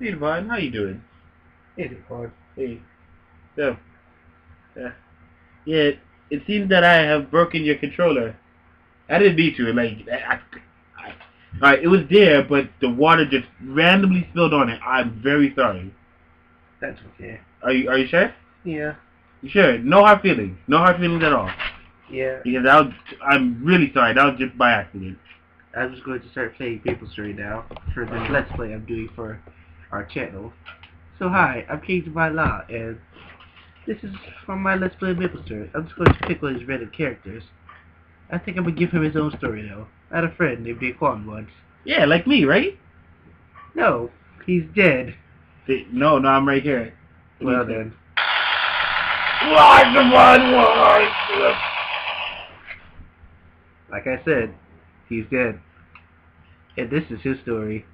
Hey, Devon, how you doing? Hey, Devon. Hey. So, uh, yeah, it seems that I have broken your controller. I didn't mean to. Like, I, I, I, it was there, but the water just randomly spilled on it. I'm very sorry. That's okay. Are you Are you sure? Yeah. You sure? No hard feelings. No hard feelings at all. Yeah. Because I was, I'm really sorry. That was just by accident. I was going to start playing Maple Story now for this Let's Play I'm doing for our channel. So mm-hmm. hi, I'm King Divine La, and this is from my Let's Play Maple Story. I'm just going to pick one of his random characters. I think I'm going to give him his own story though. I had a friend named Daquan once. Yeah, like me, right? No, he's dead. See, No, no, I'm right here. Well then. Why the one why? Like I said, he's dead. And this is his story.